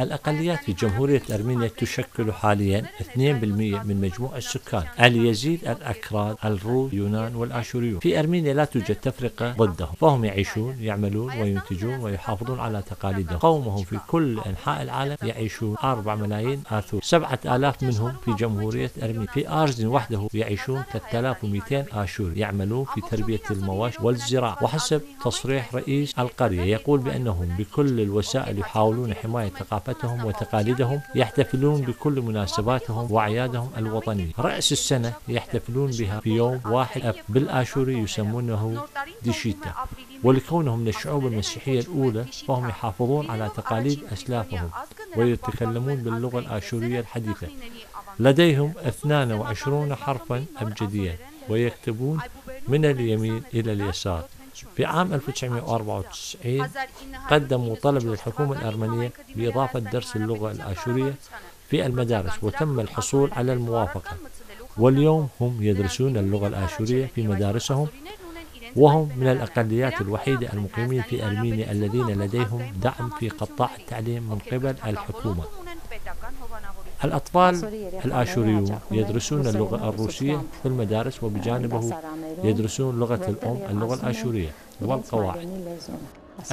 الأقليات في جمهورية أرمينيا تشكل حاليا 2% من مجموع السكان اليزيد الأكراد الروس يونان والآشوريون. في أرمينيا لا توجد تفرقة ضدهم فهم يعيشون يعملون وينتجون ويحافظون على تقاليدهم. قومهم في كل أنحاء العالم يعيشون 4 ملايين آثور 7000 منهم في جمهورية أرمينيا. في أرزن وحده يعيشون 3200 آشور يعملون في تربية المواشي والزراعة. وحسب تصريح رئيس القرية يقول بأنهم بكل الوسائل يحاولون حماية ثقافتهم وتقاليدهم يحتفلون بكل مناسباتهم وأعيادهم الوطنية. رأس السنة يحتفلون بها في يوم واحد بالآشوري يسمونه ديشيتا ولكونهم من الشعوب المسيحية الأولى فهم يحافظون على تقاليد أسلافهم ويتكلمون باللغة الآشورية الحديثة. لديهم 22 حرفا أبجديا ويكتبون من اليمين إلى اليسار. في عام 1994 قدموا طلب للحكومة الأرمنية بإضافة درس اللغة الآشورية في المدارس وتم الحصول على الموافقة. واليوم هم يدرسون اللغة الآشورية في مدارسهم وهم من الأقليات الوحيدة المقيمين في أرمينيا الذين لديهم دعم في قطاع التعليم من قبل الحكومة. الأطفال الآشوريون يدرسون اللغة الروسية في المدارس وبجانبه يدرسون لغة الأم اللغة الآشورية والقواعد.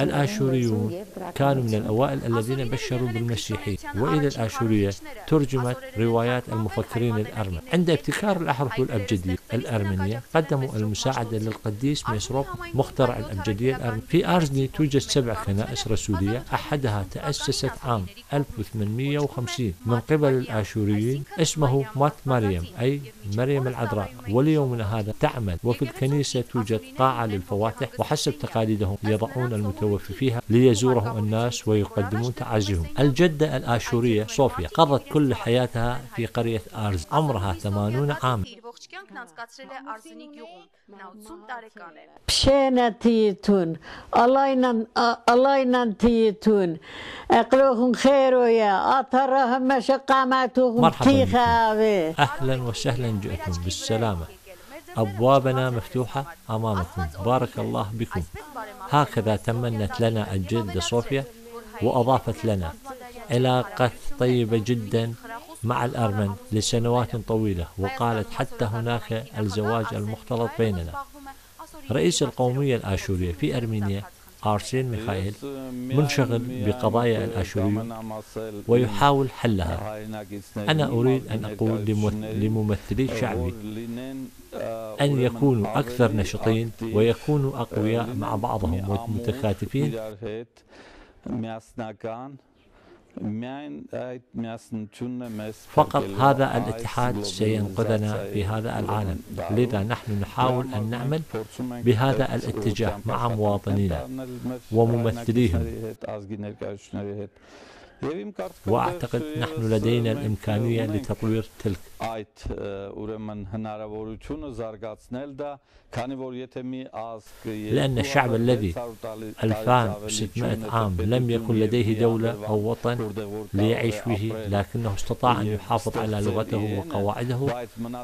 الآشوريون كانوا من الأوائل الذين بشروا بالمسيحية وإلى الآشورية ترجمت روايات المفكرين الأرمن عند ابتكار الأحرف الأبجدية الأرمنية قدموا المساعدة للقديس ميسروب مخترع الأبجدية الأرمن في أرزني توجد سبع كنائس رسولية أحدها تأسست عام 1850 من قبل الآشوريين اسمه مات مريم أي مريم العذراء. وليومنا هذا تعمل. وفي الكنيسة توجد قاعة للفواتح وحسب تقاليدهم يضعون المتوفي فيها ليزوره الناس ويقدمون تعازيهم الجدة الآشورية صوفيا قضت كل حياتها في قرية أرز عمرها 80 عام. ողջ կյանքն անցկացրել է Արզենի գյուղում։ Նա 80 տարեկան է։ بشينتيتون الله الله تيتون اقلوهم خير ويا اطرهم مشقاماتهم مرحبا بكم. تيخاوي أهلا وسهلا جئتم بالسلامة أبوابنا مفتوحة أمامكم بارك الله بكم هكذا تمنت لنا الجدة صوفيا وأضافت لنا علاقة طيبة جدا مع الأرمن لسنوات طويلة وقالت حتى هناك الزواج المختلط بيننا. رئيس القومية الآشورية في أرمينيا أرسين ميخائيل منشغل بقضايا الآشوريين ويحاول حلها. أنا أريد أن أقول لممث- لممثلي شعبي أن يكونوا أكثر نشطين ويكونوا أقوياء مع بعضهم ومتكاتفين فقط هذا الاتحاد سينقذنا في هذا العالم. لذا نحن نحاول أن نعمل بهذا الاتجاه مع مواطنينا وممثليهم. وأعتقد نحن لدينا الإمكانية لتطوير تلك այդ ը, ուրեմն հնարավորությունը զարգացնել դա, քանի որ եթե մի ազգ لأن الشعب الذي 2600 عام لم يكن لديه دولة أو وطن ليعيش به لكنه استطاع أن يحافظ على لغته وقواعده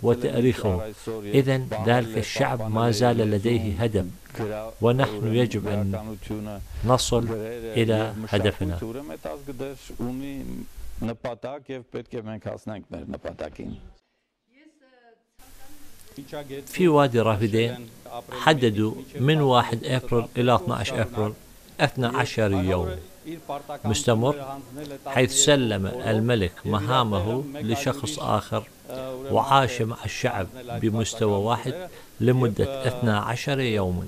وتاريخه إذا ذلك الشعب ما زال لديه هدف ونحن يجب أن نصل إلى هدفنا Ուրեմն այդ ազգը դեռ ունի նպատակ եւ պետք է մենք հասնենք մեր նպատակին في وادي رافدين حددوا من 1 أبريل إلى 12 أبريل 12 يوم مستمر حيث سلم الملك مهامه لشخص آخر وعاش مع الشعب بمستوى واحد لمدة 12 يوما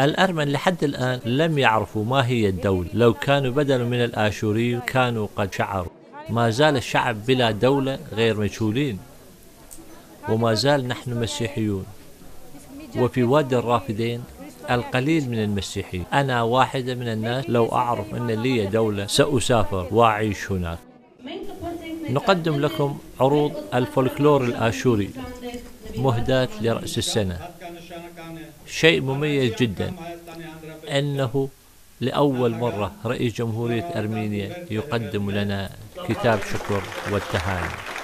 الأرمن لحد الآن لم يعرفوا ما هي الدولة. لو كانوا بدلوا من الآشوريين كانوا قد شعروا. ما زال الشعب بلا دولة غير مجهولين. وما زال نحن مسيحيون. وفي وادي الرافدين القليل من المسيحيين. أنا واحدة من الناس لو أعرف أن لي دولة سأسافر وأعيش هناك. نقدم لكم عروض الفولكلور الآشوري مهداة لرأس السنة. شيء مميز جدا أنه لأول مرة رئيس جمهورية أرمينيا يقدم لنا كتاب شكر والتهاني.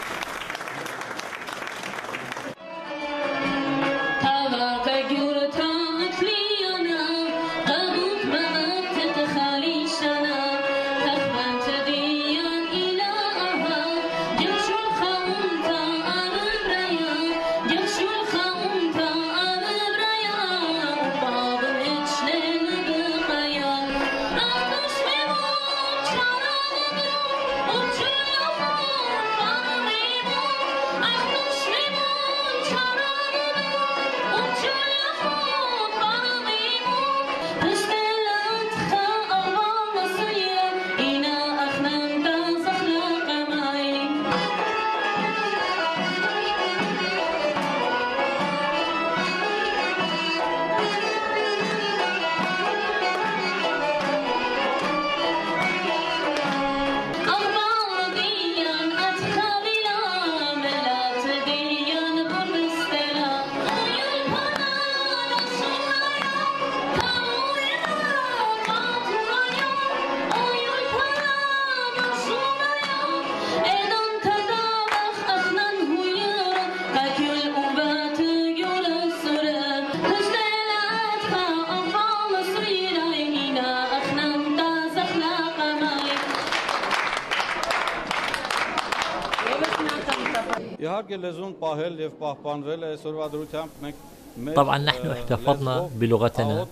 طبعا نحن احتفظنا بلغتنا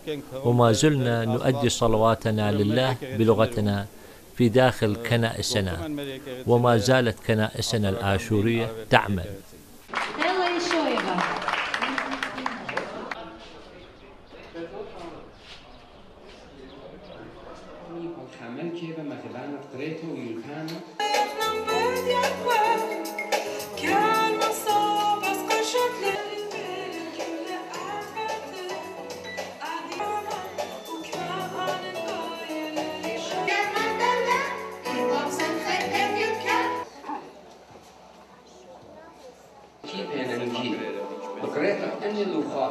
وما زلنا نؤدي صلواتنا لله بلغتنا في داخل كنائسنا وما زالت كنائسنا الآشورية تعمل بقريتها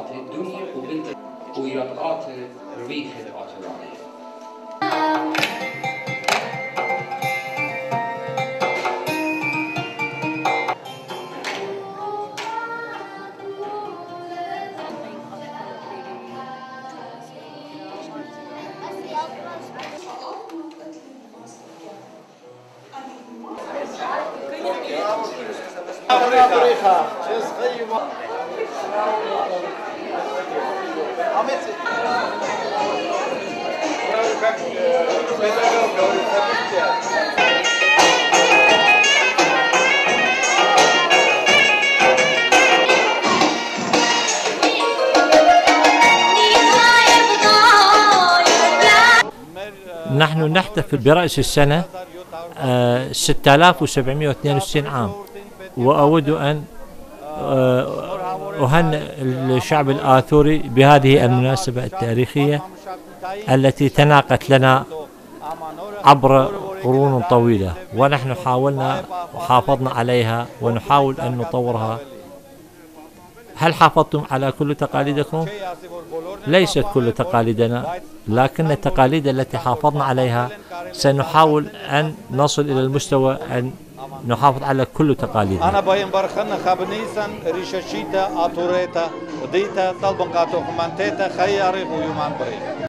اللغات الدنيا وبنت ويرقات ريحة أطلالي نحن نحتفل برأس السنة آه، 6762 عام. وأود أن آه، أهنئ الشعب الآثوري بهذه المناسبة التاريخية التي تناقت لنا عبر قرون طويلة ونحن حاولنا وحافظنا عليها ونحاول أن نطورها هل حافظتم على كل تقاليدكم؟ ليست كل تقاليدنا لكن التقاليد التي حافظنا عليها سنحاول أن نصل إلى المستوى أن نحافظ على كل تقاليدنا أنا باين برخنا خابنيسا ريشاشيتا اتوريتا وديتا طلبن قاتو خمانتيتا خياري ويومان بري